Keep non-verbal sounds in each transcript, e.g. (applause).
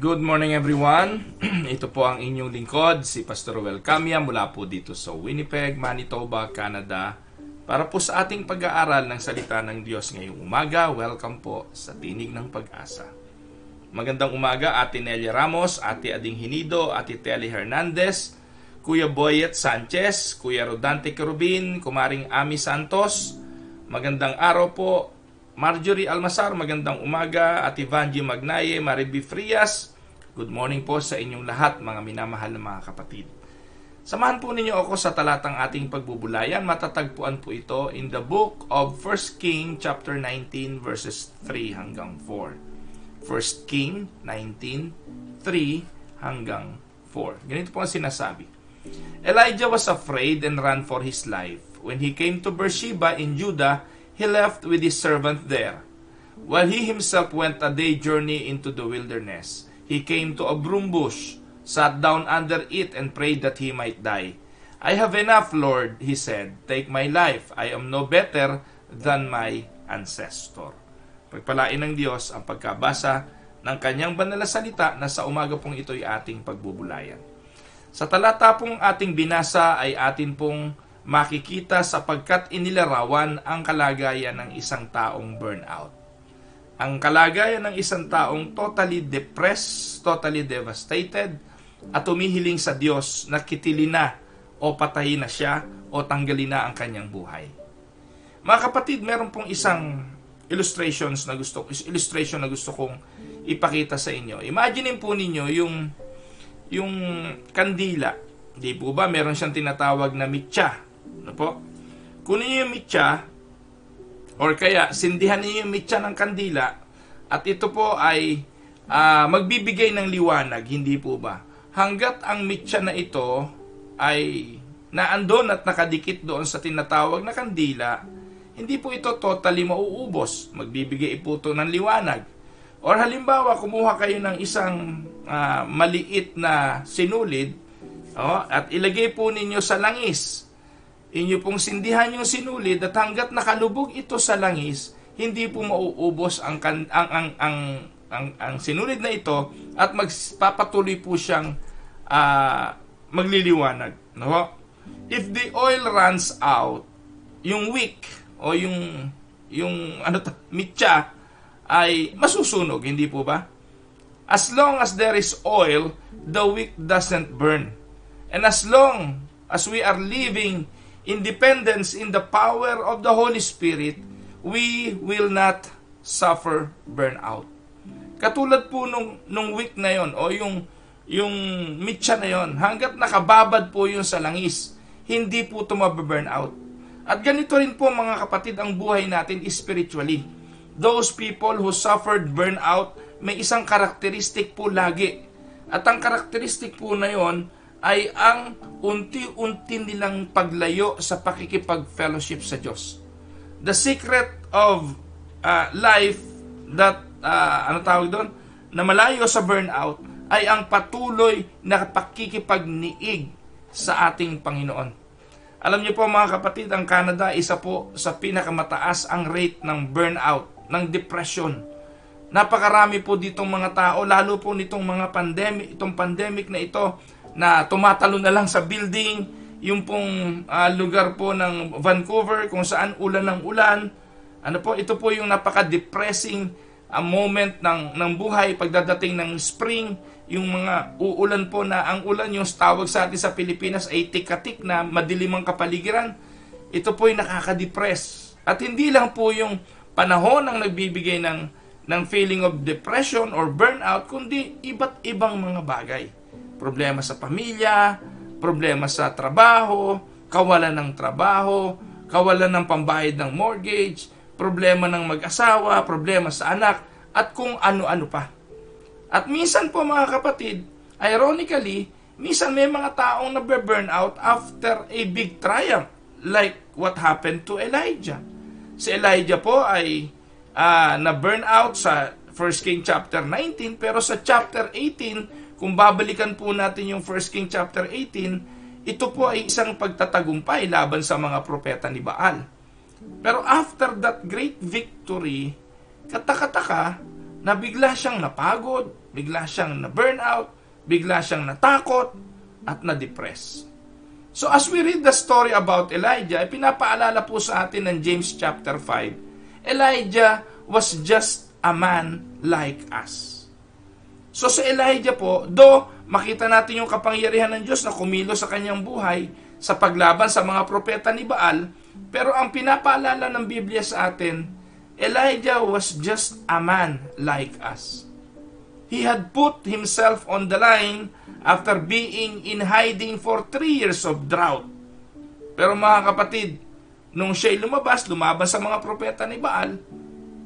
Good morning everyone. (clears throat) Ito po ang inyong lingkod, si Pastor Wel Camia mula po dito sa Winnipeg, Manitoba, Canada. Para po sa ating pag-aaral ng salita ng Diyos ngayong umaga, welcome po sa Tinig ng Pag-asa. Magandang umaga, Ate Nelia Ramos, Ate Ading Hinido, Ate Telly Hernandez, Kuya Boyet Sanchez, Kuya Rodante Kerubin, Kumaring Ami Santos. Magandang araw po, Marjorie Almasar, magandang umaga. At Ivanji Magnaye, Mariby Frias, good morning po sa inyong lahat, mga minamahal na mga kapatid. Samahan po ninyo ako sa talatang ating pagbubulayan. Matatagpuan po ito in the book of 1 King chapter 19 verses 3 hanggang 4. 1 King 19, 3 hanggang 4. Ganito po ang sinasabi. Elijah was afraid and ran for his life. When he came to Beersheba in Judah, he left with his servant there. While he himself went a day journey into the wilderness, he came to a broom bush, sat down under it, and prayed that he might die. I have enough, Lord, he said. Take my life. I am no better than my ancestor. Pagpalain ng Diyos ang pagkabasa ng kanyang banal na salita na sa umaga pong ito'y ating pagbubulayan. Sa talata pong ating binasa ay atin pong makikita sapagkat inilarawan ang kalagayan ng isang taong burnout. Ang kalagayan ng isang taong totally depressed, totally devastated, at umihiling sa Diyos na kitilin na o patayin na siya o tanggalin na ang kanyang buhay. Mga kapatid, meron pong isang illustrations na gusto illustration na gusto kong ipakita sa inyo. Imagine po ninyo yung yung kandila. Di po ba meron siyang tinatawag na mitya ano po? Kunin niyo yung mitya, or kaya sindihan niyo yung mitya ng kandila, at ito po ay uh, magbibigay ng liwanag, hindi po ba? Hanggat ang mitya na ito ay naandon at nakadikit doon sa tinatawag na kandila, hindi po ito totally mauubos. Magbibigay po ito ng liwanag. Or halimbawa, kumuha kayo ng isang uh, maliit na sinulid oh, at ilagay po ninyo sa langis inyo pong sindihan yung sinulid at hanggat nakalubog ito sa langis, hindi po mauubos ang ang ang ang ang, ang, ang sinulid na ito at magpapatuloy po siyang uh, magliliwanag. No? If the oil runs out, yung wick o yung yung ano mitya ay masusunog, hindi po ba? As long as there is oil, the wick doesn't burn. And as long as we are living independence in the power of the Holy Spirit, we will not suffer burnout. Katulad po nung, nung week na yon o yung, yung mitya na yon, hanggat nakababad po yun sa langis, hindi po ito mababurnout. At ganito rin po mga kapatid ang buhay natin spiritually. Those people who suffered burnout, may isang karakteristik po lagi. At ang karakteristik po na yon ay ang unti-unti nilang paglayo sa pakikipag-fellowship sa Diyos. The secret of uh, life that, uh, ano tawag doon, na malayo sa burnout, ay ang patuloy na pakikipagniig sa ating Panginoon. Alam niyo po mga kapatid, ang Canada isa po sa pinakamataas ang rate ng burnout, ng depression. Napakarami po ditong mga tao, lalo po nitong mga pandemic, itong pandemic na ito, na tumatalo na lang sa building, yung pong uh, lugar po ng Vancouver kung saan ulan ng ulan. Ano po, ito po yung napaka-depressing uh, moment ng ng buhay pagdadating ng spring, yung mga uulan po na ang ulan yung tawag sa atin sa Pilipinas ay tikatik na madilim ang kapaligiran. Ito po yung nakaka-depress. At hindi lang po yung panahon ang nagbibigay ng ng feeling of depression or burnout, kundi iba't ibang mga bagay problema sa pamilya, problema sa trabaho, kawalan ng trabaho, kawalan ng pambayad ng mortgage, problema ng mag-asawa, problema sa anak, at kung ano-ano pa. At minsan po mga kapatid, ironically, minsan may mga taong nabe-burn out after a big triumph, like what happened to Elijah. Si Elijah po ay uh, na-burn out sa 1 King chapter 19, pero sa chapter 18, kung babalikan po natin yung 1 King chapter 18, ito po ay isang pagtatagumpay laban sa mga propeta ni Baal. Pero after that great victory, katakataka, na bigla siyang napagod, bigla siyang na-burnout, bigla siyang natakot, at na-depress. So as we read the story about Elijah, pinapaalala po sa atin ng James chapter 5, Elijah was just a man like us. So sa Elijah po, do makita natin yung kapangyarihan ng Diyos na kumilo sa kanyang buhay sa paglaban sa mga propeta ni Baal, pero ang pinapaalala ng Biblia sa atin, Elijah was just a man like us. He had put himself on the line after being in hiding for three years of drought. Pero mga kapatid, nung siya'y lumabas, lumaban sa mga propeta ni Baal,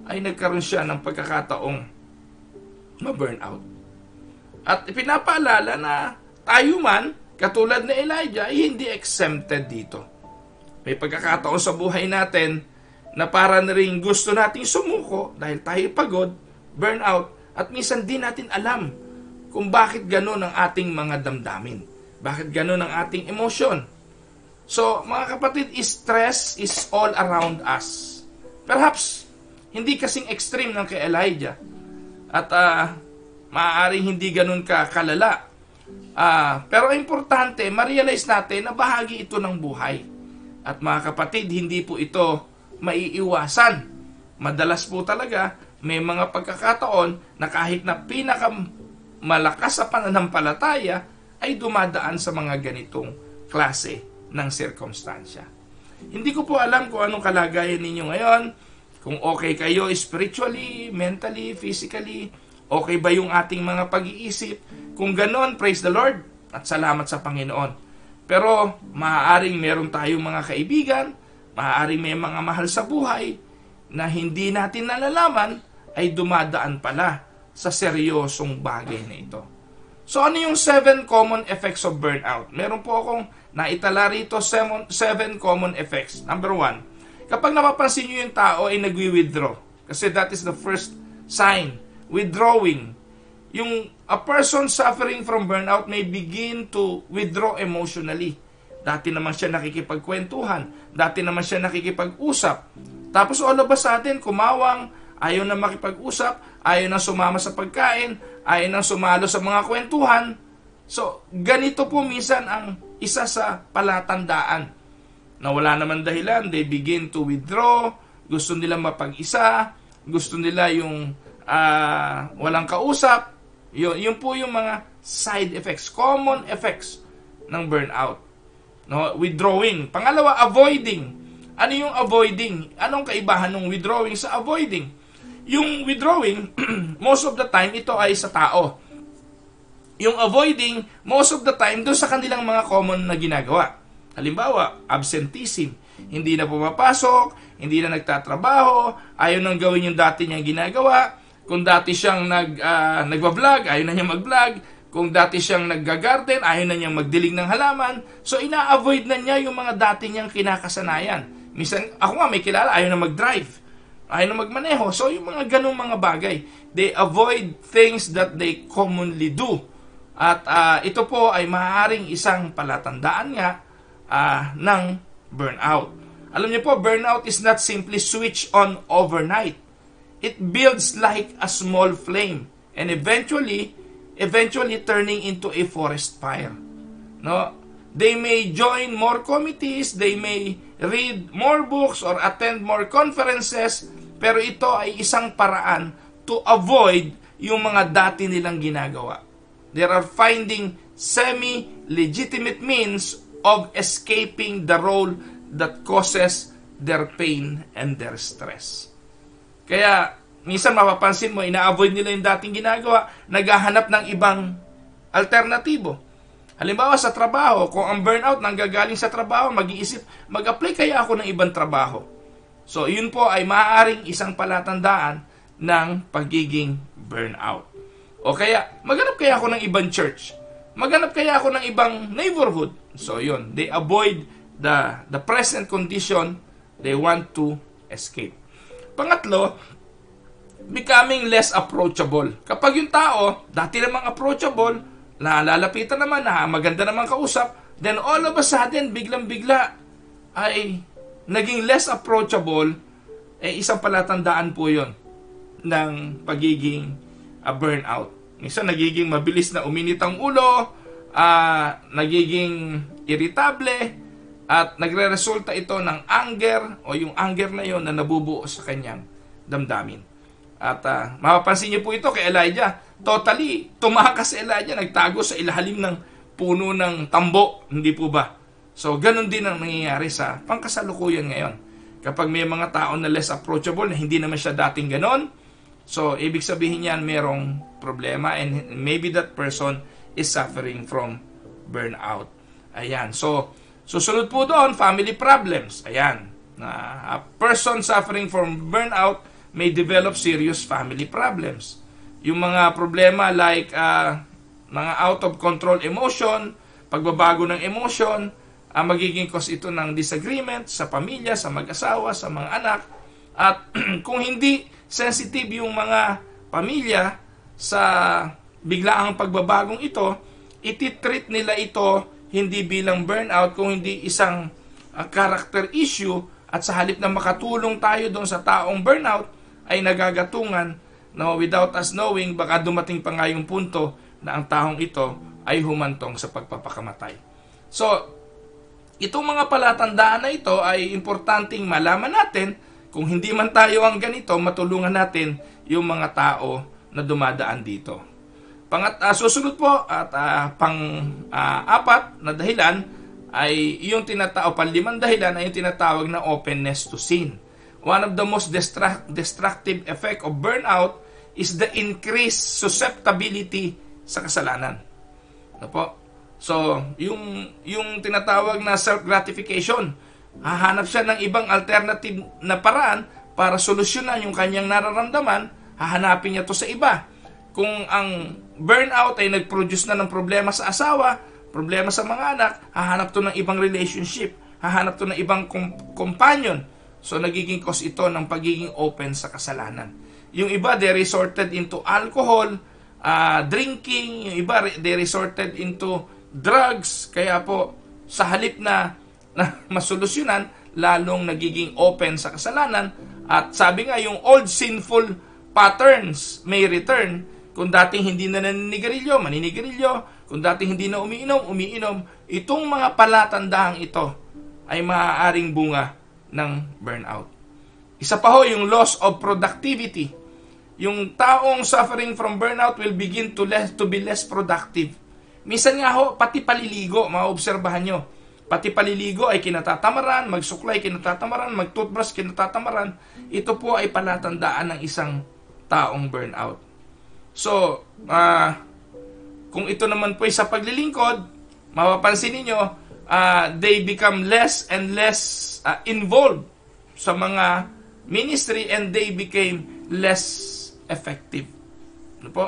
ay nagkaroon siya ng pagkakataong ma-burn out. At pinapaalala na tayo man, katulad ni Elijah, ay hindi exempted dito. May pagkakataon sa buhay natin na para na rin gusto nating sumuko dahil tayo pagod, burn out, at minsan di natin alam kung bakit ganun ang ating mga damdamin. Bakit ganun ang ating emosyon. So, mga kapatid, stress is all around us. Perhaps, hindi kasing extreme ng kay Elijah. At uh, maaaring hindi ganun ka kalala. Uh, pero importante, ma-realize natin na bahagi ito ng buhay. At mga kapatid, hindi po ito maiiwasan. Madalas po talaga, may mga pagkakataon na kahit na pinaka malakas sa pananampalataya ay dumadaan sa mga ganitong klase ng sirkumstansya. Hindi ko po alam kung anong kalagayan ninyo ngayon, kung okay kayo spiritually, mentally, physically, okay ba yung ating mga pag-iisip. Kung ganon, praise the Lord at salamat sa Panginoon. Pero maaaring meron tayong mga kaibigan, maaaring may mga mahal sa buhay na hindi natin nalalaman ay dumadaan pala sa seryosong bagay na ito. So ano yung seven common effects of burnout? Meron po akong naitala rito seven, seven common effects. Number one, kapag napapansin nyo yung tao ay nagwi-withdraw. Kasi that is the first sign. Withdrawing. Yung a person suffering from burnout may begin to withdraw emotionally. Dati naman siya nakikipagkwentuhan. Dati naman siya nakikipag-usap. Tapos all of a sudden, kumawang, ayaw na makipag-usap, ayaw na sumama sa pagkain, ayaw na sumalo sa mga kwentuhan. So, ganito po minsan ang isa sa palatandaan na wala naman dahilan, they begin to withdraw, gusto nila mapag-isa, gusto nila yung uh, walang kausap. Yun, yun po yung mga side effects, common effects ng burnout. No, withdrawing. Pangalawa, avoiding. Ano yung avoiding? Anong kaibahan ng withdrawing sa avoiding? Yung withdrawing, (clears throat) most of the time, ito ay sa tao. Yung avoiding, most of the time, doon sa kanilang mga common na ginagawa. Halimbawa, absenteeism. Hindi na pumapasok, hindi na nagtatrabaho, ayaw nang gawin yung dati niyang ginagawa. Kung dati siyang nag, uh, nagwa-vlog, ayaw na niya mag-vlog. Kung dati siyang nagga-garden, ayaw na niyang magdilig ng halaman. So, ina-avoid na niya yung mga dati niyang kinakasanayan. Minsan, ako nga may kilala, ayaw na mag-drive ayaw na magmaneho. So, yung mga ganong mga bagay, they avoid things that they commonly do. At uh, ito po ay maaaring isang palatandaan nga uh, ng burnout. Alam niyo po, burnout is not simply switch on overnight. It builds like a small flame and eventually eventually turning into a forest fire. No? They may join more committees, they may read more books or attend more conferences, pero ito ay isang paraan to avoid yung mga dati nilang ginagawa. They are finding semi-legitimate means of escaping the role that causes their pain and their stress. Kaya, minsan mapapansin mo, ina-avoid nila yung dating ginagawa, naghahanap ng ibang alternatibo. Halimbawa sa trabaho, kung ang burnout nanggagaling sa trabaho, mag-iisip, mag-apply kaya ako ng ibang trabaho. So, yun po ay maaaring isang palatandaan ng pagiging burnout. O kaya, maghanap kaya ako ng ibang church. Maghanap kaya ako ng ibang neighborhood. So, yun. They avoid the, the present condition. They want to escape. Pangatlo, becoming less approachable. Kapag yung tao, dati namang approachable, na lalapitan naman, na maganda naman kausap, then all of a sudden, biglang-bigla, ay naging less approachable, eh isang palatandaan po yon ng pagiging uh, burnout. Minsan nagiging mabilis na uminit ang ulo, uh, nagiging irritable, at nagre-resulta ito ng anger o yung anger na yon na nabubuo sa kanyang damdamin. At uh, mapapansin niyo po ito kay Elijah. Totally, tumakas si Elijah, nagtago sa ilalim ng puno ng tambo. Hindi po ba? So, ganun din ang nangyayari sa pangkasalukuyan ngayon. Kapag may mga tao na less approachable, na hindi naman siya dating ganon, so, ibig sabihin yan, merong problema and maybe that person is suffering from burnout. Ayan. So, susunod po doon, family problems. Ayan. Na a person suffering from burnout may develop serious family problems. Yung mga problema like uh, mga out of control emotion, pagbabago ng emotion, uh, magiging cause ito ng disagreement sa pamilya, sa mag-asawa, sa mga anak. At (clears throat) kung hindi sensitive yung mga pamilya sa biglaang pagbabagong ito, ititreat nila ito hindi bilang burnout kung hindi isang uh, character issue at sa halip na makatulong tayo doon sa taong burnout ay nagagatungan no, without us knowing baka dumating pa nga yung punto na ang taong ito ay humantong sa pagpapakamatay. So, Itong mga palatandaan na ito ay importanteng malaman natin kung hindi man tayo ang ganito, matulungan natin yung mga tao na dumadaan dito. Pangat, uh, susunod po at uh, pang uh, apat na dahilan ay yung tinatawag, panlimang dahilan ay yung tinatawag na openness to sin. One of the most destruct, destructive effect of burnout is the increased susceptibility sa kasalanan. Ano po? So, yung, yung tinatawag na self-gratification, hahanap siya ng ibang alternative na paraan para solusyonan yung kanyang nararamdaman, hahanapin niya to sa iba. Kung ang burnout ay nag-produce na ng problema sa asawa, problema sa mga anak, hahanap to ng ibang relationship, hahanap to ng ibang com- companion. So, nagiging cause ito ng pagiging open sa kasalanan. Yung iba, they resorted into alcohol, uh, drinking, yung iba, they resorted into drugs. Kaya po, sa halip na, (laughs) na masolusyonan, lalong nagiging open sa kasalanan. At sabi nga, yung old sinful patterns may return. Kung dating hindi na naninigarilyo, maninigarilyo. Kung dating hindi na umiinom, umiinom. Itong mga palatandahang ito ay maaaring bunga ng burnout. Isa pa ho, yung loss of productivity. Yung taong suffering from burnout will begin to, less, to be less productive Minsan nga ho, pati paliligo, maobserbahan nyo. Pati paliligo ay kinatatamaran, magsuklay kinatatamaran, magtoothbrush kinatatamaran. Ito po ay palatandaan ng isang taong burnout. So, uh, kung ito naman po ay sa paglilingkod, mapapansin niyo uh, they become less and less uh, involved sa mga ministry and they became less effective. Ano po?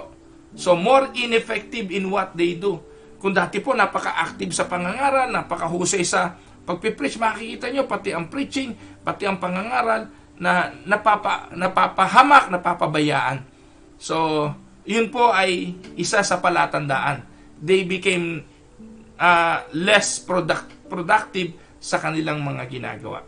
So, more ineffective in what they do. Kung dati po napaka-active sa pangangaral, napakahusay sa pagpipreach, makikita nyo pati ang preaching, pati ang pangangaral na napapa, napapahamak, napapabayaan. So, yun po ay isa sa palatandaan. They became uh, less product, productive sa kanilang mga ginagawa.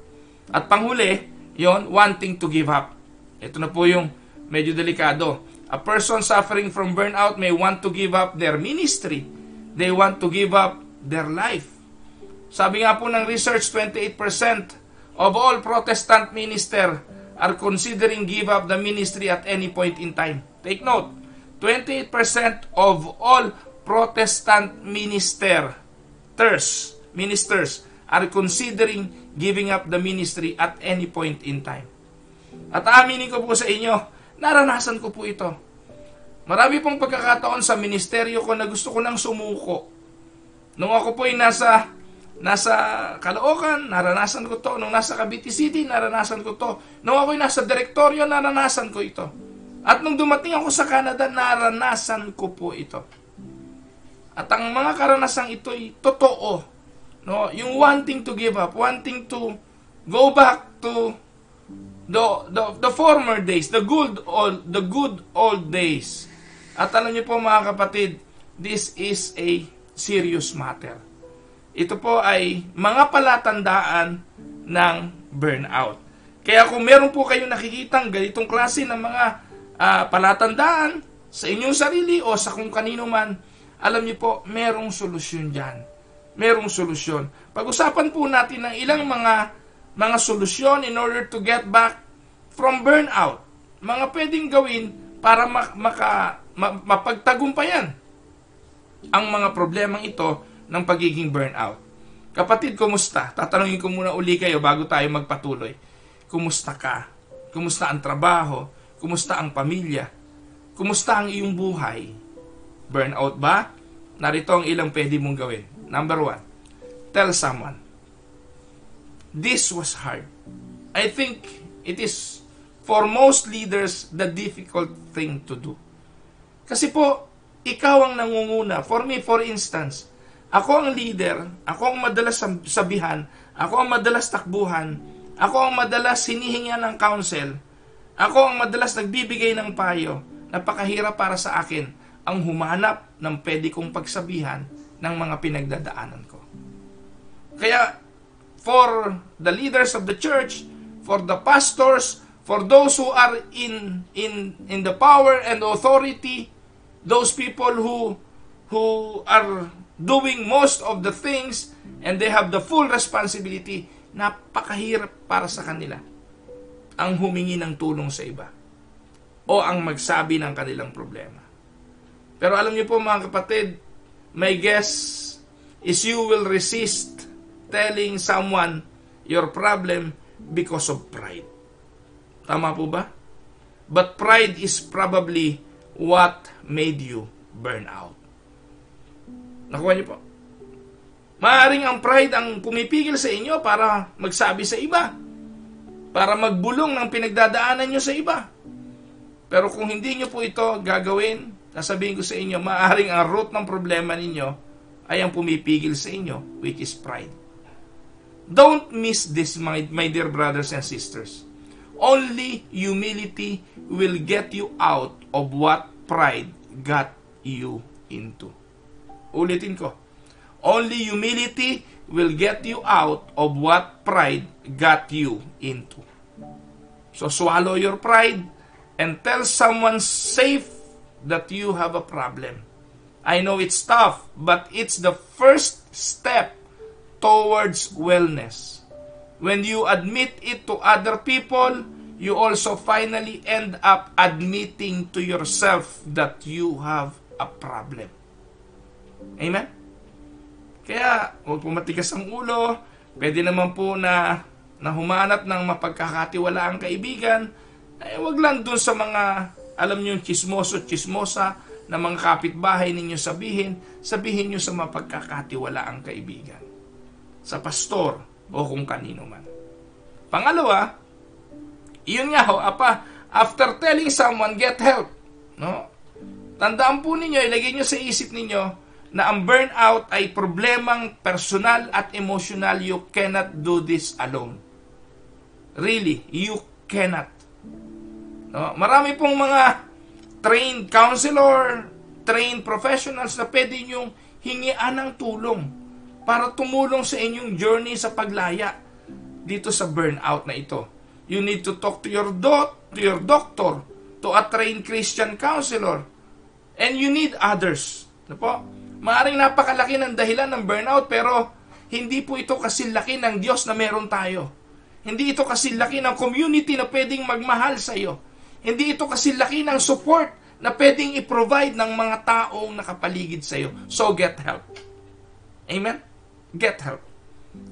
At panghuli, yon wanting to give up. Ito na po yung medyo delikado. A person suffering from burnout may want to give up their ministry. They want to give up their life. Sabi nga po ng research, 28% of all Protestant minister are considering give up the ministry at any point in time. Take note, 28% of all Protestant minister, ministers, ministers are considering giving up the ministry at any point in time. At aaminin ko po sa inyo, Naranasan ko po ito. Marami pong pagkakataon sa ministeryo ko na gusto ko nang sumuko. Nung ako po ay nasa nasa Caloocan, naranasan ko to. Nung nasa Cavite City, naranasan ko to. Nung ako ay nasa direktoryo, naranasan ko ito. At nung dumating ako sa Canada, naranasan ko po ito. At ang mga karanasang ito ay totoo. No, yung wanting to give up, wanting to go back to the, the, the former days, the good old, the good old days. At alam niyo po mga kapatid, this is a serious matter. Ito po ay mga palatandaan ng burnout. Kaya kung meron po kayo nakikitang ganitong klase ng mga uh, palatandaan, sa inyong sarili o sa kung kanino man, alam niyo po, merong solusyon dyan. Merong solusyon. Pag-usapan po natin ng ilang mga mga solusyon in order to get back from burnout. Mga pwedeng gawin para maka, ma, mapagtagumpayan ang mga problemang ito ng pagiging burnout. Kapatid, kumusta? Tatanungin ko muna uli kayo bago tayo magpatuloy. Kumusta ka? Kumusta ang trabaho? Kumusta ang pamilya? Kumusta ang iyong buhay? Burnout ba? Narito ang ilang pwede mong gawin. Number one, tell someone, this was hard. I think it is for most leaders the difficult thing to do. Kasi po, ikaw ang nangunguna. For me, for instance, ako ang leader, ako ang madalas sabihan, ako ang madalas takbuhan, ako ang madalas hinihinga ng counsel, ako ang madalas nagbibigay ng payo. Napakahirap para sa akin ang humanap ng pwede kong pagsabihan ng mga pinagdadaanan ko. Kaya for the leaders of the church, for the pastors, for those who are in in in the power and authority, those people who who are doing most of the things and they have the full responsibility, napakahirap para sa kanila ang humingi ng tulong sa iba o ang magsabi ng kanilang problema. Pero alam niyo po mga kapatid, my guess is you will resist telling someone your problem because of pride. Tama po ba? But pride is probably what made you burn out. Nakuha niyo po? Maaring ang pride ang pumipigil sa inyo para magsabi sa iba. Para magbulong ng pinagdadaanan nyo sa iba. Pero kung hindi nyo po ito gagawin, sasabihin ko sa inyo, maaring ang root ng problema ninyo ay ang pumipigil sa inyo, which is pride. Don't miss this, my, my dear brothers and sisters. Only humility will get you out of what pride got you into. Ulitin ko. Only humility will get you out of what pride got you into. So swallow your pride and tell someone safe that you have a problem. I know it's tough, but it's the first step towards wellness. When you admit it to other people, you also finally end up admitting to yourself that you have a problem. Amen? Kaya, huwag po matigas ang ulo. Pwede naman po na, na humanap ng mapagkakatiwalaang kaibigan. Eh, wag lang dun sa mga, alam nyo, chismoso, chismosa, na mga kapitbahay ninyo sabihin, sabihin nyo sa mapagkakatiwalaang kaibigan sa pastor o kung kanino man. Pangalawa, iyon nga ho, apa, after telling someone, get help. No? Tandaan po ninyo, ilagay nyo sa isip ninyo na ang burnout ay problemang personal at emotional. You cannot do this alone. Really, you cannot. No? Marami pong mga trained counselor, trained professionals na pwede nyong hingian ng tulong para tumulong sa inyong journey sa paglaya dito sa burnout na ito. You need to talk to your doc, to your doctor, to a trained Christian counselor. And you need others. Ano po? Maaring napakalaki ng dahilan ng burnout pero hindi po ito kasi laki ng Diyos na meron tayo. Hindi ito kasi laki ng community na pwedeng magmahal sa iyo. Hindi ito kasi laki ng support na pwedeng i-provide ng mga taong nakapaligid sa iyo. So get help. Amen? get help.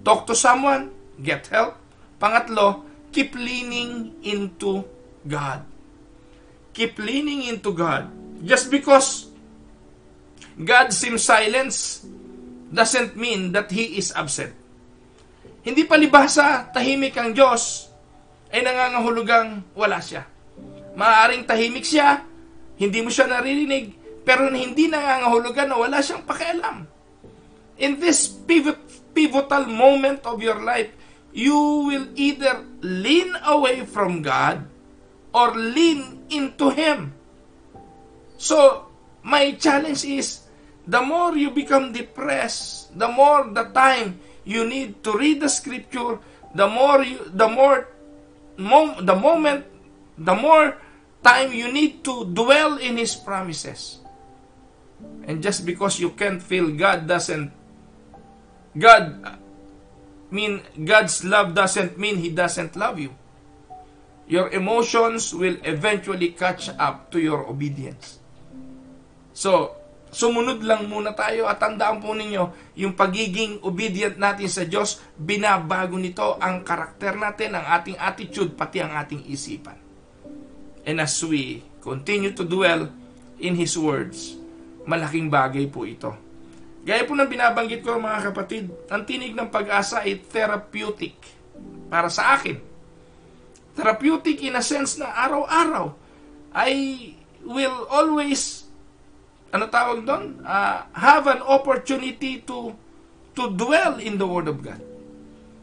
Talk to someone, get help. Pangatlo, keep leaning into God. Keep leaning into God. Just because God seems silence doesn't mean that He is absent. Hindi palibasa tahimik ang Diyos ay nangangahulugang wala siya. Maaaring tahimik siya, hindi mo siya naririnig, pero hindi nangangahulugan na wala siyang pakialam in this pivot, pivotal moment of your life, you will either lean away from God or lean into Him. So, my challenge is, the more you become depressed, the more the time you need to read the scripture, the more you, the more, mom, the moment, the more time you need to dwell in His promises. And just because you can't feel God doesn't God mean God's love doesn't mean He doesn't love you. Your emotions will eventually catch up to your obedience. So, sumunod lang muna tayo at tandaan po ninyo, yung pagiging obedient natin sa Diyos, binabago nito ang karakter natin, ang ating attitude, pati ang ating isipan. And as we continue to dwell in His words, malaking bagay po ito. Gaya po ng binabanggit ko mga kapatid, ang tinig ng pag-asa ay therapeutic para sa akin therapeutic in a sense na araw-araw ay will always ano tawag doon? Uh, have an opportunity to to dwell in the Word of God.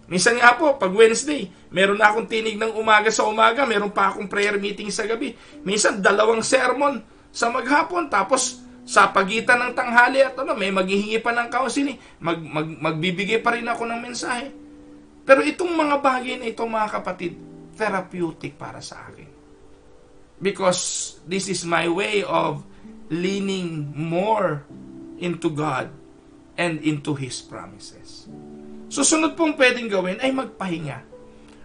Minsan nga po, pag Wednesday, meron na akong tinig ng umaga sa umaga, meron pa akong prayer meeting sa gabi. Minsan, dalawang sermon sa maghapon, tapos sa pagitan ng tanghali at ano, may maghihingi pa ng counseling, mag, mag, magbibigay pa rin ako ng mensahe. Pero itong mga bagay na ito, mga kapatid, therapeutic para sa akin. Because this is my way of leaning more into God and into His promises. Susunod pong pwedeng gawin ay magpahinga.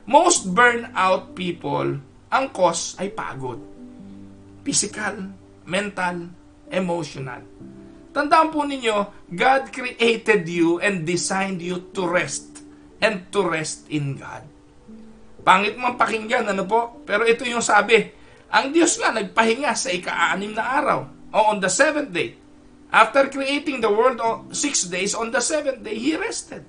Most burnout people, ang cause ay pagod. Physical, mental, emotional. Tandaan po ninyo, God created you and designed you to rest and to rest in God. Pangit man pakinggan, ano po? Pero ito yung sabi. Ang Diyos nga nagpahinga sa ika-anim na araw. O on the seventh day. After creating the world on six days, on the seventh day, He rested.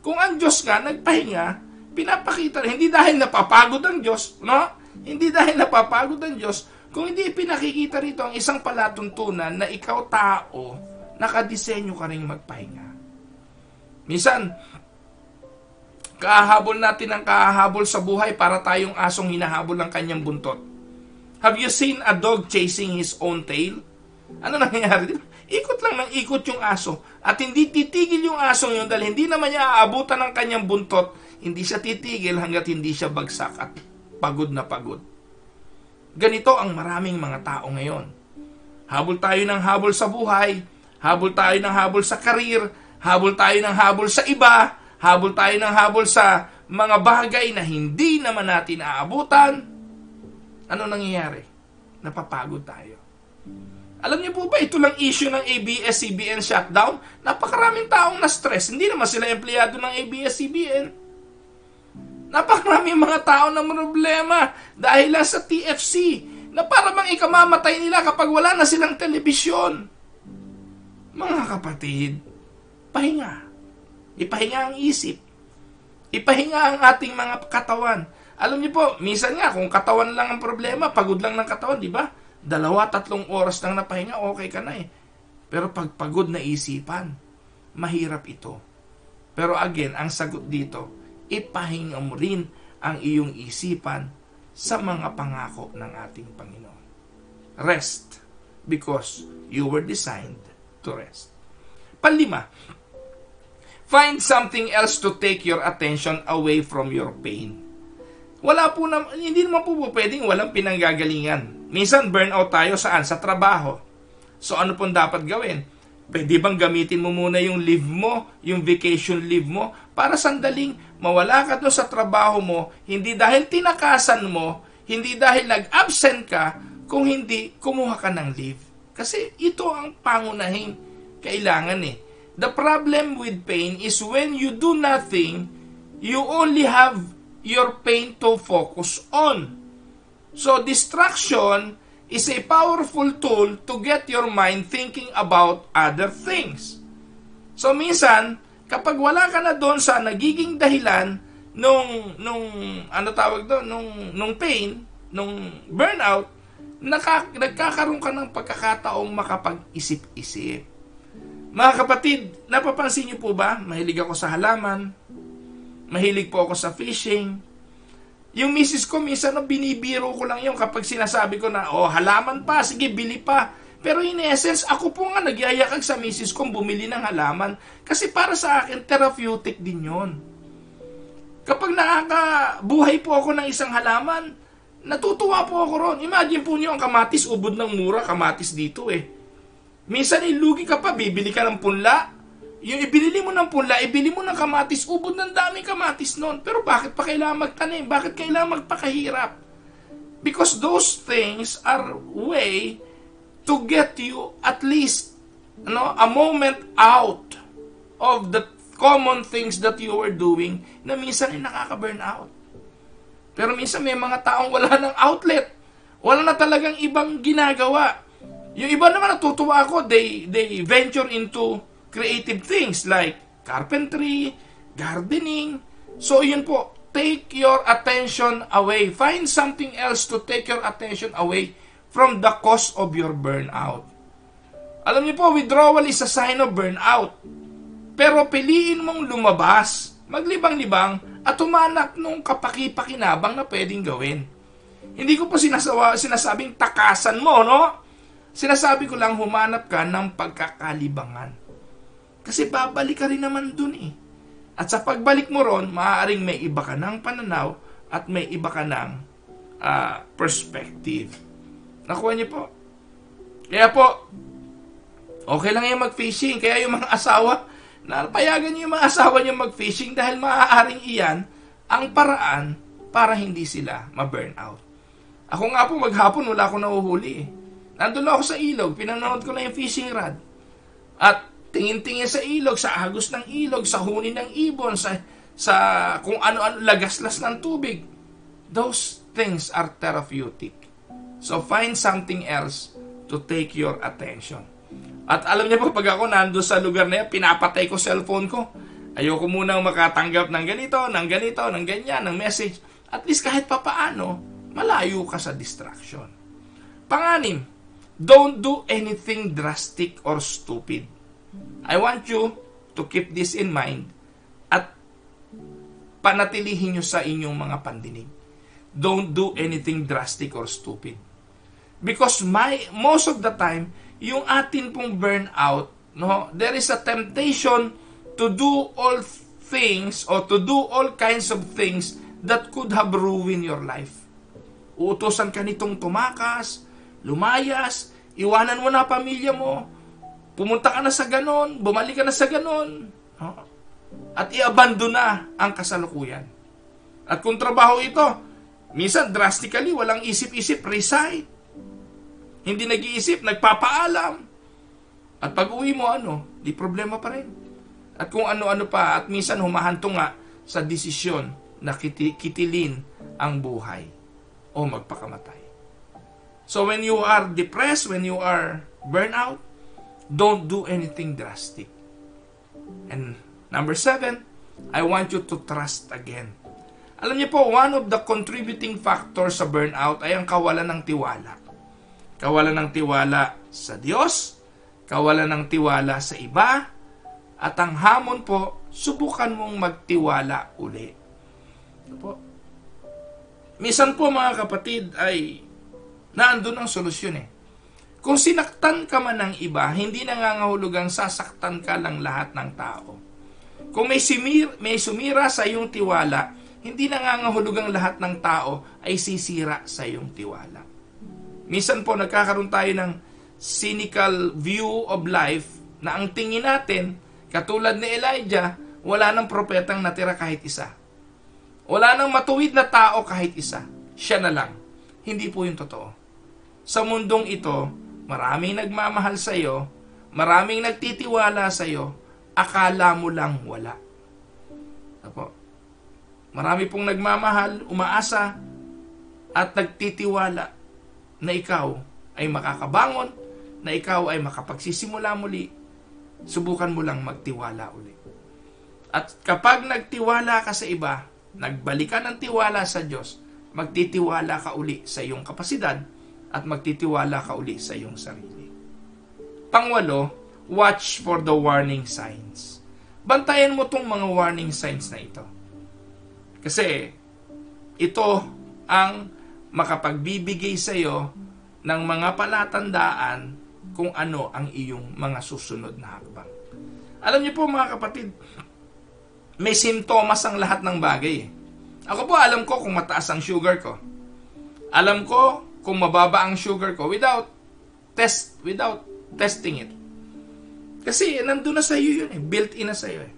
Kung ang Diyos nga nagpahinga, pinapakita, hindi dahil napapagod ang Diyos, no? Hindi dahil napapagod ang Diyos, kung hindi pinakikita rito ang isang palatuntunan na ikaw tao, nakadisenyo ka rin magpahinga. Minsan, Kahabol natin ang kahabol sa buhay para tayong asong hinahabol ng kanyang buntot. Have you seen a dog chasing his own tail? Ano nangyayari? Ikot lang ng ikot yung aso. At hindi titigil yung aso yun dahil hindi naman niya aabutan ng kanyang buntot. Hindi siya titigil hanggat hindi siya bagsak at pagod na pagod. Ganito ang maraming mga tao ngayon. Habol tayo ng habol sa buhay, habol tayo ng habol sa karir, habol tayo ng habol sa iba, habol tayo ng habol sa mga bagay na hindi naman natin aabutan, ano nangyayari? Napapagod tayo. Alam niyo po ba, ito lang issue ng ABS-CBN shutdown? Napakaraming taong na-stress. Hindi naman sila empleyado ng ABS-CBN. Napakaraming mga tao na problema dahil lang sa TFC na para bang ikamamatay nila kapag wala na silang telebisyon. Mga kapatid, pahinga. Ipahinga ang isip. Ipahinga ang ating mga katawan. Alam niyo po, minsan nga, kung katawan lang ang problema, pagod lang ng katawan, di ba? Dalawa, tatlong oras lang napahinga, okay ka na eh. Pero pag pagod na isipan, mahirap ito. Pero again, ang sagot dito, ipahinga mo rin ang iyong isipan sa mga pangako ng ating Panginoon. Rest because you were designed to rest. Panlima, Find something else to take your attention away from your pain. Wala po na, hindi naman po, po pwedeng walang pinanggagalingan. Minsan burnout tayo saan? Sa trabaho. So ano pong dapat gawin? Pwede bang gamitin mo muna yung leave mo, yung vacation leave mo, para sandaling mawala ka doon sa trabaho mo, hindi dahil tinakasan mo, hindi dahil nag-absent ka, kung hindi kumuha ka ng leave. Kasi ito ang pangunahing kailangan eh The problem with pain is when you do nothing, you only have your pain to focus on. So distraction is a powerful tool to get your mind thinking about other things. So minsan, kapag wala ka na doon sa nagiging dahilan nung nung ano tawag doon, nung nung pain, nung burnout, naka, nagkakaroon ka ng pagkakataong makapag-isip-isip. Mga kapatid, napapansin niyo po ba? Mahilig ako sa halaman. Mahilig po ako sa fishing. Yung misis ko, minsan no, binibiro ko lang yun kapag sinasabi ko na, oh, halaman pa, sige, bili pa. Pero in essence, ako po nga nagyayakag sa misis kong bumili ng halaman. Kasi para sa akin, therapeutic din yon. Kapag nakakabuhay po ako ng isang halaman, Natutuwa po ako ron. Imagine po niyo ang kamatis, ubod ng mura, kamatis dito eh. Minsan ilugi ka pa, bibili ka ng punla. Yung ibinili mo ng punla, ibili mo ng kamatis, ubod ng daming kamatis noon. Pero bakit pa kailangan magtanim? Bakit kailangan magpakahirap? Because those things are way to get you at least no, a moment out of the common things that you were doing na minsan ay nakaka-burn out. Pero minsan may mga taong wala ng outlet. Wala na talagang ibang ginagawa. Yung iba naman natutuwa ako, they, they venture into creative things like carpentry, gardening. So yun po, take your attention away. Find something else to take your attention away from the cause of your burnout. Alam niyo po, withdrawal is a sign of burnout. Pero piliin mong lumabas, maglibang-libang, at humanap nung kapaki-pakinabang na pwedeng gawin. Hindi ko po sinasawa, sinasabing takasan mo, no? Sinasabi ko lang humanap ka ng pagkakalibangan. Kasi babalik ka rin naman dun eh. At sa pagbalik mo ron, maaaring may iba ka ng pananaw at may iba ka ng uh, perspective. Nakuha niyo po? Kaya po, okay lang yung mag-fishing. Kaya yung mga asawa, napayagan niyo yung mga asawa niyo mag-fishing dahil maaaring iyan ang paraan para hindi sila ma-burn out. Ako nga po maghapon wala akong nahuhuli eh. Nandun ako sa ilog, pinanood ko na yung fishing rod. At tingin-tingin sa ilog, sa agos ng ilog, sa huni ng ibon, sa, sa kung ano-ano lagaslas ng tubig. Those things are therapeutic. So find something else to take your attention. At alam niyo po, pag ako nando sa lugar na yan, pinapatay ko cellphone ko. Ayoko munang makatanggap ng ganito, ng ganito, ng ganyan, ng message. At least kahit papaano, malayo ka sa distraction. Panganim, don't do anything drastic or stupid. I want you to keep this in mind at panatilihin nyo sa inyong mga pandinig. Don't do anything drastic or stupid. Because my, most of the time, yung atin pong burnout, no, there is a temptation to do all things or to do all kinds of things that could have ruined your life. Uutosan ka nitong tumakas, lumayas, iwanan mo na pamilya mo, pumunta ka na sa ganon, bumalik ka na sa ganon, no? at i-abandon na ang kasalukuyan. At kung trabaho ito, minsan drastically, walang isip-isip, resign hindi nag-iisip, nagpapaalam. At pag uwi mo, ano, di problema pa rin. At kung ano-ano pa, at minsan humahantong nga sa desisyon na kiti- kitilin ang buhay o magpakamatay. So when you are depressed, when you are burnout, don't do anything drastic. And number seven, I want you to trust again. Alam niyo po, one of the contributing factors sa burnout ay ang kawalan ng tiwala. Kawalan ng tiwala sa Diyos, kawalan ng tiwala sa iba, at ang hamon po, subukan mong magtiwala uli. Po. Misan po mga kapatid ay naandun ang solusyon eh. Kung sinaktan ka man ng iba, hindi nangangahulugang sasaktan ka lang lahat ng tao. Kung may, simir, may sumira sa iyong tiwala, hindi nangangahulugang lahat ng tao ay sisira sa iyong tiwala. Minsan po nagkakaroon tayo ng cynical view of life na ang tingin natin, katulad ni Elijah, wala nang propetang natira kahit isa. Wala nang matuwid na tao kahit isa. Siya na lang. Hindi po yung totoo. Sa mundong ito, maraming nagmamahal sa iyo, maraming nagtitiwala sa iyo, akala mo lang wala. Apo. Marami pong nagmamahal, umaasa, at nagtitiwala na ikaw ay makakabangon, na ikaw ay makapagsisimula muli, subukan mo lang magtiwala uli. At kapag nagtiwala ka sa iba, nagbalikan ng tiwala sa Diyos, magtitiwala ka uli sa iyong kapasidad at magtitiwala ka uli sa iyong sarili. Pangwalo, watch for the warning signs. Bantayan mo tong mga warning signs na ito. Kasi ito ang makapagbibigay sa iyo ng mga palatandaan kung ano ang iyong mga susunod na hakbang. Alam niyo po mga kapatid, may simptomas ang lahat ng bagay. Ako po alam ko kung mataas ang sugar ko. Alam ko kung mababa ang sugar ko without test without testing it. Kasi nandun na sa iyo yun eh, built in na sa iyo eh.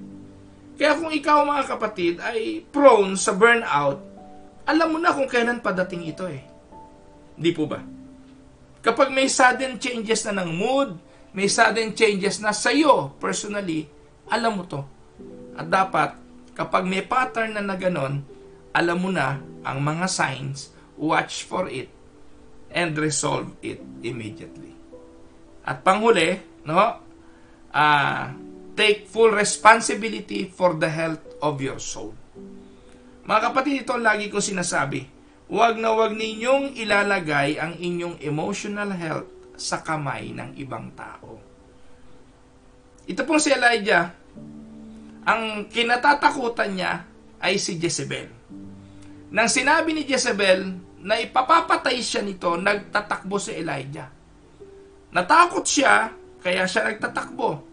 Kaya kung ikaw mga kapatid ay prone sa burnout, alam mo na kung kailan padating ito eh. Di po ba? Kapag may sudden changes na ng mood, may sudden changes na sa iyo personally, alam mo to. At dapat, kapag may pattern na na ganon, alam mo na ang mga signs, watch for it, and resolve it immediately. At panghuli, no, uh, take full responsibility for the health of your soul. Mga kapatid, ito lagi ko sinasabi. Huwag na huwag ninyong ilalagay ang inyong emotional health sa kamay ng ibang tao. Ito pong si Elijah, ang kinatatakutan niya ay si Jezebel. Nang sinabi ni Jezebel na ipapapatay siya nito, nagtatakbo si Elijah. Natakot siya, kaya siya nagtatakbo.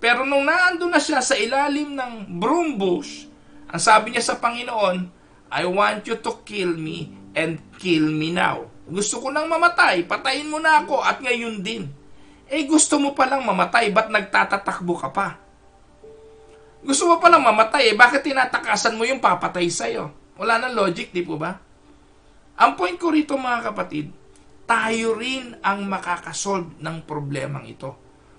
Pero nung naando na siya sa ilalim ng broom bush, ang sabi niya sa Panginoon, I want you to kill me and kill me now. Gusto ko nang mamatay, patayin mo na ako at ngayon din. Eh gusto mo palang mamatay, ba't nagtatatakbo ka pa? Gusto mo palang mamatay, eh bakit tinatakasan mo yung papatay sa'yo? Wala nang logic, di po ba? Ang point ko rito mga kapatid, tayo rin ang makakasolve ng problemang ito.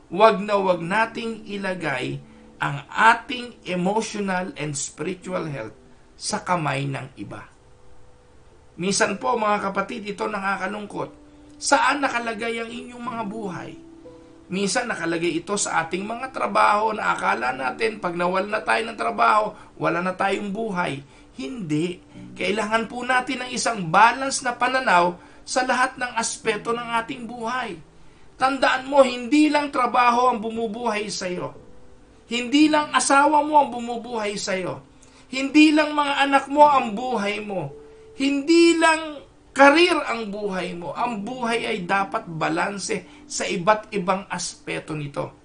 Huwag na huwag nating ilagay ang ating emotional and spiritual health sa kamay ng iba. Minsan po mga kapatid, ito nakakalungkot. Saan nakalagay ang inyong mga buhay? Minsan nakalagay ito sa ating mga trabaho na akala natin pag nawal na tayo ng trabaho, wala na tayong buhay. Hindi. Kailangan po natin ng isang balance na pananaw sa lahat ng aspeto ng ating buhay. Tandaan mo, hindi lang trabaho ang bumubuhay sa iyo. Hindi lang asawa mo ang bumubuhay sa iyo. Hindi lang mga anak mo ang buhay mo hindi lang karir ang buhay mo. Ang buhay ay dapat balanse sa iba't ibang aspeto nito.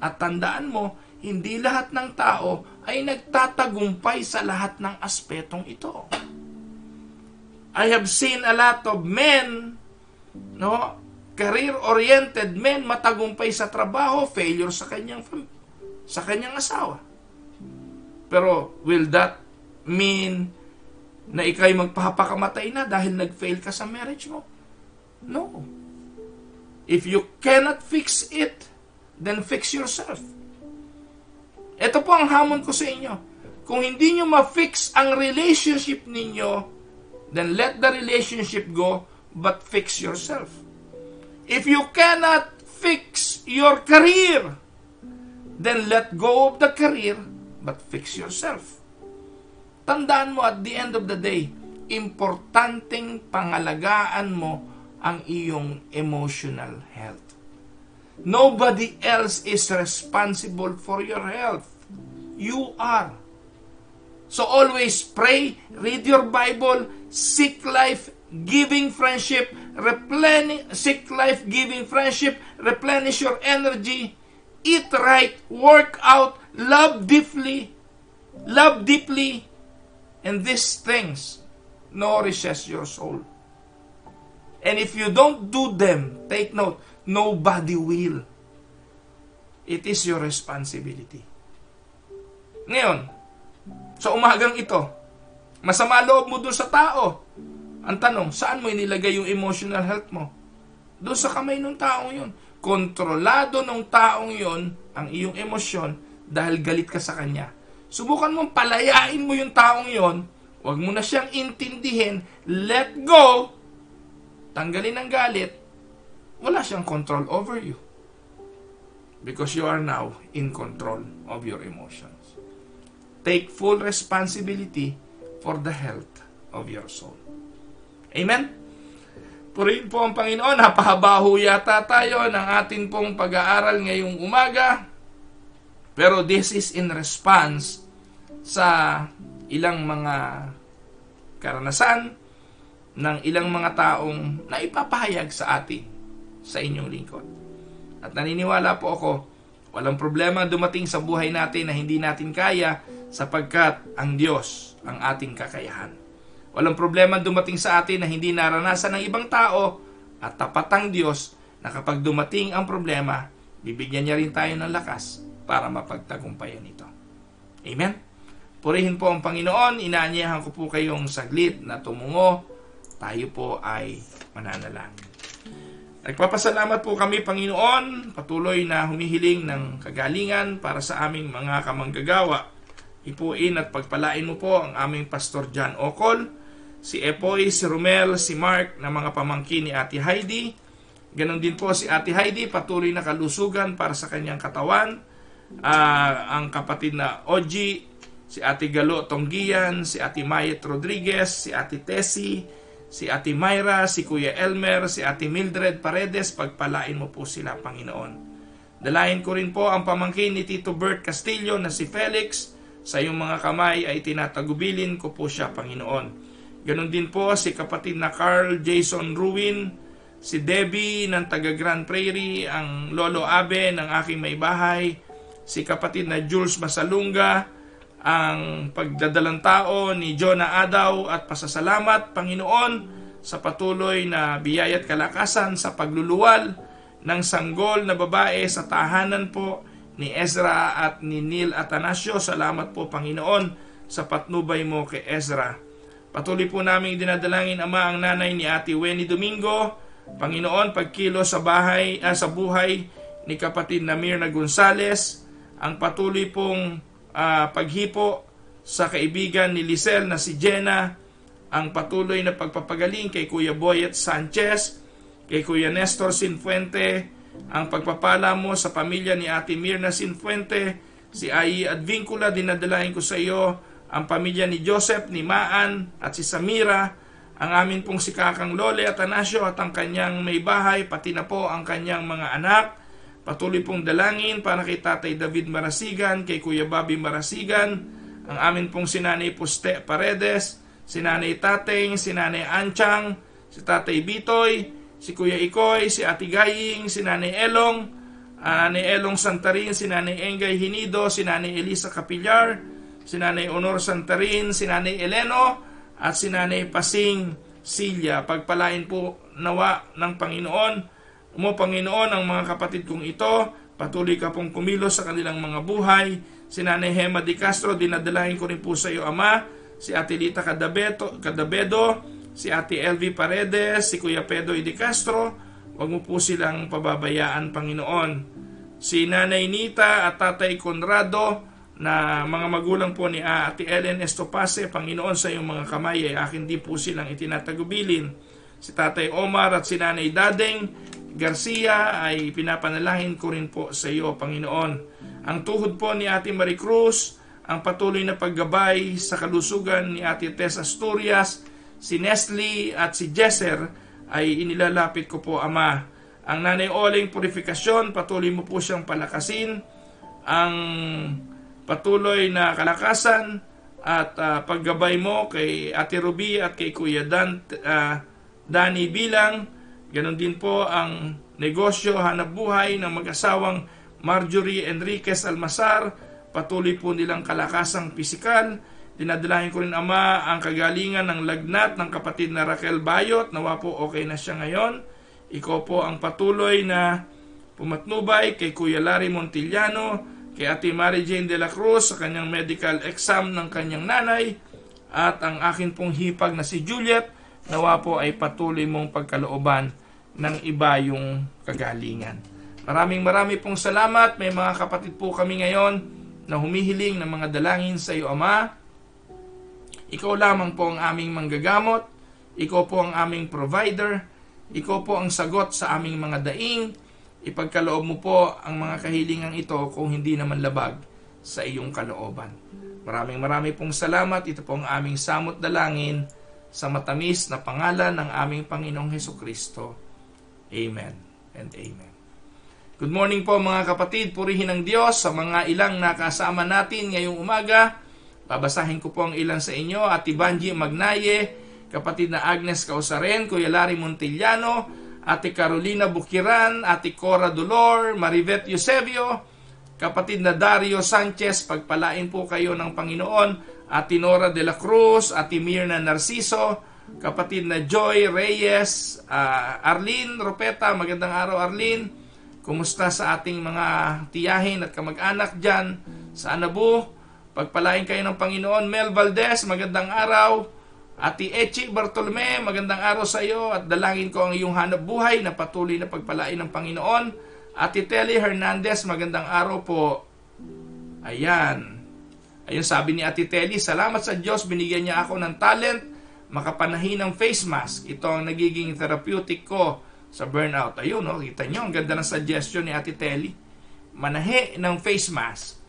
At tandaan mo, hindi lahat ng tao ay nagtatagumpay sa lahat ng aspetong ito. I have seen a lot of men, no, career-oriented men matagumpay sa trabaho, failure sa kanyang sa kanyang asawa. Pero will that mean na ikay magpapakamatay na dahil nag-fail ka sa marriage mo. No. If you cannot fix it, then fix yourself. Ito po ang hamon ko sa inyo. Kung hindi nyo ma-fix ang relationship ninyo, then let the relationship go, but fix yourself. If you cannot fix your career, then let go of the career, but fix yourself. Tandaan mo at the end of the day, importanteng pangalagaan mo ang iyong emotional health. Nobody else is responsible for your health. You are. So always pray, read your Bible, seek life, giving friendship, replenish, seek life, giving friendship, replenish your energy, eat right, work out, love deeply, love deeply, And these things nourishes your soul. And if you don't do them, take note, nobody will. It is your responsibility. Ngayon, sa umagang ito, masama loob mo dun sa tao. Ang tanong, saan mo inilagay yung emotional health mo? Doon sa kamay ng taong yun. Kontrolado ng taong yon ang iyong emosyon dahil galit ka sa kanya Subukan mong palayain mo yung taong yon. Huwag mo na siyang intindihin. Let go. Tanggalin ang galit. Wala siyang control over you. Because you are now in control of your emotions. Take full responsibility for the health of your soul. Amen? Purihin po ang Panginoon. Napahaba yata tayo ng atin pong pag-aaral ngayong umaga. Pero this is in response sa ilang mga karanasan ng ilang mga taong naipapahayag sa atin sa inyong lingkod. At naniniwala po ako, walang problema dumating sa buhay natin na hindi natin kaya sapagkat ang Diyos ang ating kakayahan. Walang problema dumating sa atin na hindi naranasan ng ibang tao at tapat ang Diyos na kapag dumating ang problema, bibigyan niya rin tayo ng lakas para mapagtagumpayan ito. Amen? Purihin po ang Panginoon. Inaanyahan ko po kayong saglit na tumungo. Tayo po ay mananalangin. Nagpapasalamat po kami, Panginoon, patuloy na humihiling ng kagalingan para sa aming mga kamanggagawa. Ipuin at pagpalain mo po ang aming Pastor John Ocol, si Epoy, si Romel, si Mark na mga pamangkin ni Ate Heidi. Ganon din po si Ate Heidi, patuloy na kalusugan para sa kanyang katawan. Uh, ang kapatid na Oji, si Ate Galo Tonggian, si Ate Mayet Rodriguez, si Ate Tessie, si Ate Myra, si Kuya Elmer, si Ate Mildred Paredes, pagpalain mo po sila, Panginoon. Dalayan ko rin po ang pamangkin ni Tito Bert Castillo na si Felix, sa iyong mga kamay ay tinatagubilin ko po siya, Panginoon. Ganon din po si kapatid na Carl Jason Ruin, si Debbie ng taga Grand Prairie, ang lolo Abe ng aking may bahay, si kapatid na Jules Masalunga, ang pagdadalang tao ni Jonah Adaw at pasasalamat, Panginoon, sa patuloy na biyayat kalakasan sa pagluluwal ng sanggol na babae sa tahanan po ni Ezra at ni Neil Atanasio. Salamat po, Panginoon, sa patnubay mo kay Ezra. Patuloy po namin dinadalangin, Ama, ang nanay ni Ate Wenny Domingo. Panginoon, pagkilo sa bahay, ah, sa buhay ni kapatid na Mirna Gonzales, ang patuloy pong uh, paghipo sa kaibigan ni Lisel na si Jenna, ang patuloy na pagpapagaling kay Kuya Boyet Sanchez, kay Kuya Nestor Sinfuente, ang pagpapala mo sa pamilya ni Ate Mirna Sinfuente, si Ai Advincula, dinadalahin ko sa iyo, ang pamilya ni Joseph, ni Maan, at si Samira, ang amin pong si Kakang Lole at Anasio at ang kanyang may bahay, pati na po ang kanyang mga anak, Patuloy pong dalangin para kay Tatay David Marasigan, kay Kuya Bobby Marasigan, ang amin pong sinanay Puste Paredes, sinanay Tateng, sinanay Anchang, si Tatay Bitoy, si Kuya Ikoy, si Ati Gaying, si Nanay Elong, uh, Nanay Elong Santarin, si Nanay Engay Hinido, si Nanay Elisa Capillar, si Nanay Honor Santarin, si Nanay Eleno, at si Nanay Pasing Silya. Pagpalain po nawa ng Panginoon mo Panginoon ang mga kapatid kong ito, patuloy ka pong kumilos sa kanilang mga buhay. Si Nanay Hema Di Castro, dinadalahin ko rin po sa iyo, Ama. Si Ate Lita Cadabeto, Cadabedo, si Ate LV Paredes, si Kuya Pedro Di Castro, huwag mo po silang pababayaan, Panginoon. Si Nanay Nita at Tatay Conrado, na mga magulang po ni Ate Ellen Estopase, Panginoon sa iyong mga kamay ay akin din po silang itinatagubilin. Si Tatay Omar at si Nanay Dadeng, Garcia ay pinapanalangin ko rin po sa iyo, Panginoon. Ang tuhod po ni Ate Marie Cruz, ang patuloy na paggabay sa kalusugan ni Ate Tess Asturias, si Nestle at si Jesser ay inilalapit ko po, Ama. Ang Nanay Oling Purifikasyon, patuloy mo po siyang palakasin. Ang patuloy na kalakasan at uh, paggabay mo kay Ate Ruby at kay Kuya Dan, uh, Danny Bilang, Ganon din po ang negosyo, hanap buhay ng mag-asawang Marjorie Enriquez Almasar. Patuloy po nilang kalakasang pisikal. Dinadalahin ko rin ama ang kagalingan ng lagnat ng kapatid na Raquel Bayot. Nawa po okay na siya ngayon. Ikaw po ang patuloy na pumatnubay kay Kuya Larry Montillano, kay Ate Mary Jane de la Cruz sa kanyang medical exam ng kanyang nanay, at ang akin pong hipag na si Juliet, nawa po ay patuloy mong pagkalooban ng iba yung kagalingan. Maraming marami pong salamat. May mga kapatid po kami ngayon na humihiling ng mga dalangin sa iyo, Ama. Ikaw lamang po ang aming manggagamot. Ikaw po ang aming provider. Ikaw po ang sagot sa aming mga daing. Ipagkaloob mo po ang mga kahilingan ito kung hindi naman labag sa iyong kalooban. Maraming marami pong salamat. Ito po ang aming samot dalangin sa matamis na pangalan ng aming Panginoong Heso Kristo. Amen and Amen. Good morning po mga kapatid, purihin ng Diyos sa mga ilang nakasama natin ngayong umaga. Babasahin ko po ang ilan sa inyo, Ati Banji Magnaye, kapatid na Agnes Causaren, Kuya Larry Montillano, Ate Carolina Bukiran, Ate Cora Dolor, Marivet Eusebio, kapatid na Dario Sanchez, pagpalain po kayo ng Panginoon Ati Nora de la Cruz, Ati Mirna Narciso, kapatid na Joy Reyes, uh, Arlene Ropeta, magandang araw Arlene. Kumusta sa ating mga tiyahin at kamag-anak dyan sa Anabu? Pagpalain kayo ng Panginoon. Mel Valdez, magandang araw. Ati Echi Bartolome, magandang araw sa iyo at dalangin ko ang iyong hanap buhay na patuloy na pagpalain ng Panginoon. Ati Telly Hernandez, magandang araw po. Ayan. Ayun sabi ni Ati Telly, salamat sa Diyos, binigyan niya ako ng talent, makapanahin ng face mask. Ito ang nagiging therapeutic ko sa burnout. Ayun, no? kita nyo, ang ganda ng suggestion ni Ati Telly. Manahe ng face mask.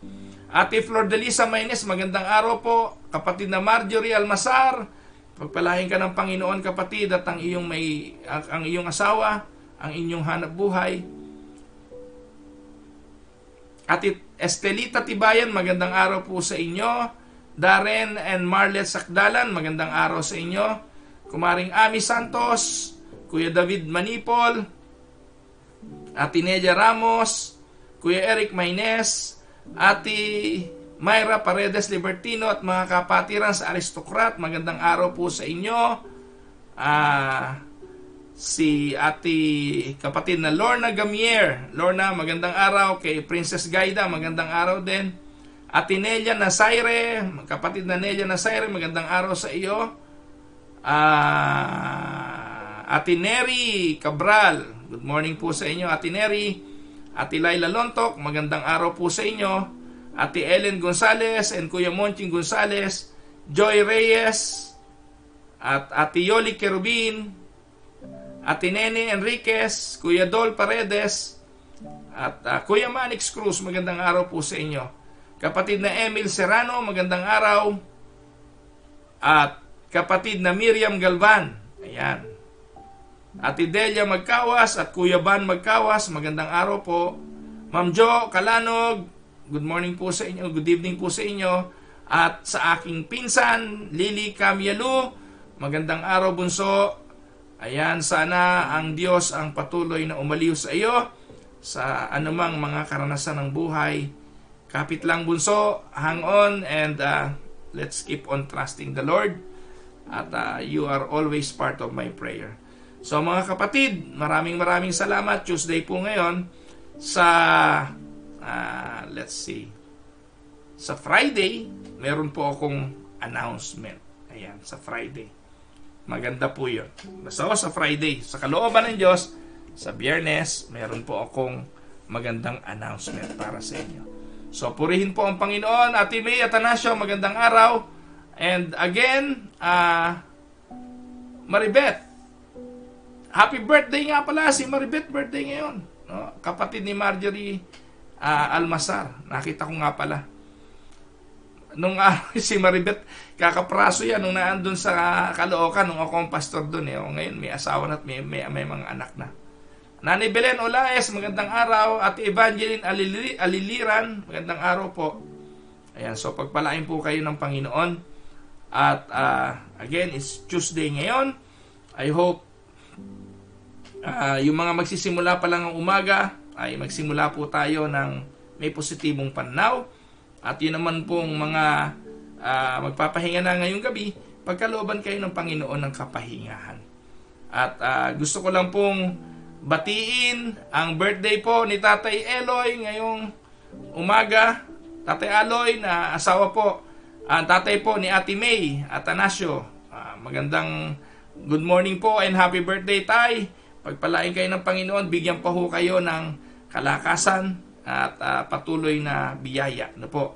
Ate Flor de Lisa Maynes, magandang araw po. Kapatid na Marjorie Almasar, pagpalahin ka ng Panginoon kapatid at ang iyong may ang iyong asawa, ang inyong hanap buhay. Ate Estelita Tibayan, magandang araw po sa inyo. Darren and Marlet Sakdalan, magandang araw sa inyo. Kumaring Ami Santos, Kuya David Manipol, Ate Nedia Ramos, Kuya Eric Maynes, Ate Myra Paredes Libertino at mga kapatiran sa Aristocrat, magandang araw po sa inyo. Ah... Si ati kapatid na Lorna Gamier. Lorna, magandang araw. Kay Princess Gaida, magandang araw din. Ati Nelia Nasaire, kapatid na Nelia Nasaire, magandang araw sa iyo. Uh, Ati Neri Cabral, good morning po sa inyo. Ati Neri, Ati Laila Lontok, magandang araw po sa inyo. Ati Ellen Gonzales and Kuya Monching Gonzales, Joy Reyes, at Ati Yoli Kerubin, Ate Nene Enriquez, Kuya Dol Paredes, at uh, Kuya Manix Cruz, magandang araw po sa inyo. Kapatid na Emil Serrano, magandang araw. At kapatid na Miriam Galvan, ayan. Ate Delia Magkawas at Kuya Ban Magkawas, magandang araw po. Ma'am Jo Kalanog, good morning po sa inyo, good evening po sa inyo. At sa aking pinsan, Lily Camyalu, magandang araw bunso. Ayan, sana ang Diyos ang patuloy na umaliw sa iyo sa anumang mga karanasan ng buhay. Kapit lang bunso, hang on, and uh, let's keep on trusting the Lord. At uh, you are always part of my prayer. So mga kapatid, maraming maraming salamat. Tuesday po ngayon sa, uh, let's see, sa Friday, meron po akong announcement. Ayan, sa Friday. Maganda po yun. Basta sa Friday, sa kalooban ng Diyos, sa biyernes, meron po akong magandang announcement para sa inyo. So, purihin po ang Panginoon. Ate May Atanasio, magandang araw. And again, uh, Maribet, happy birthday nga pala si Maribet, birthday ngayon. No? Kapatid ni Marjorie uh, Almasar. Nakita ko nga pala nung uh, (laughs) si Maribet, kakapraso yan nung naandun sa Caloocan, nung ako ang pastor doon eh. O ngayon may asawa na at may, may, may mga anak na. Nanay Belen Olaes, magandang araw. At Evangeline Alili, Aliliran, magandang araw po. Ayan, so pagpalain po kayo ng Panginoon. At uh, again, it's Tuesday ngayon. I hope uh, yung mga magsisimula pa lang ng umaga ay magsimula po tayo ng may positibong pananaw at yun naman pong mga uh, magpapahinga na ngayong gabi, pagkalooban kayo ng Panginoon ng kapahingahan. At uh, gusto ko lang pong batiin ang birthday po ni Tatay Eloy ngayong umaga. Tatay Aloy na asawa po, ang tatay po ni Ate May Atanasio. Uh, magandang good morning po and happy birthday tay. Pagpalain kayo ng Panginoon, bigyan pa ho kayo ng kalakasan, at uh, patuloy na biyaya. Ano po?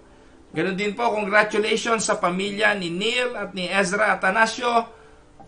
Ganon din po, congratulations sa pamilya ni Neil at ni Ezra Atanasio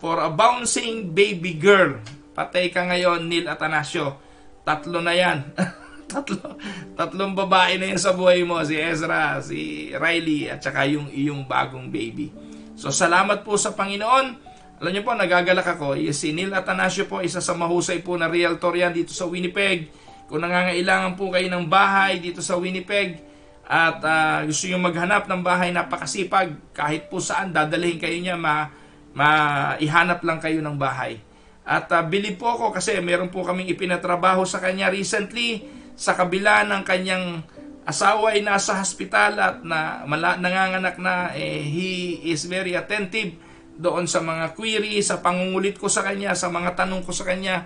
for a bouncing baby girl. Patay ka ngayon, Neil Atanasio. Tatlo na yan. (laughs) Tatlo, tatlong babae na yan sa buhay mo. Si Ezra, si Riley, at saka yung iyong bagong baby. So, salamat po sa Panginoon. Alam niyo po, nagagalak ako. Si Neil Atanasio po, isa sa mahusay po na realtor yan dito sa Winnipeg kung nangangailangan po kayo ng bahay dito sa Winnipeg at uh, gusto nyo maghanap ng bahay napakasipag, kahit po saan dadalhin kayo niya, ma, maihanap lang kayo ng bahay. At uh, bilib po ako kasi meron po kaming ipinatrabaho sa kanya recently sa kabila ng kanyang asawa ay nasa hospital at na mala, nanganganak na eh, he is very attentive doon sa mga query, sa pangungulit ko sa kanya, sa mga tanong ko sa kanya.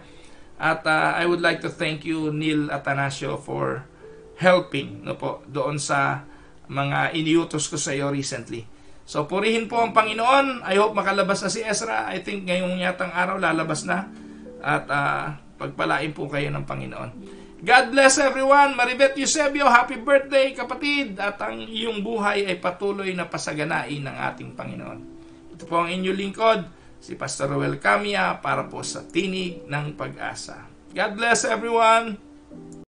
At uh, I would like to thank you Neil Atanasio for helping no po doon sa mga iniutos ko sa iyo recently. So purihin po ang Panginoon. I hope makalabas na si Ezra. I think ngayong yatang araw lalabas na. At uh, pagpalain po kayo ng Panginoon. God bless everyone. Maribet Eusebio, happy birthday kapatid. At ang iyong buhay ay patuloy na pasaganain ng ating Panginoon. Ito po ang inyong lingkod, si Pastor Roel Camia para po sa Tinig ng Pag-asa. God bless everyone.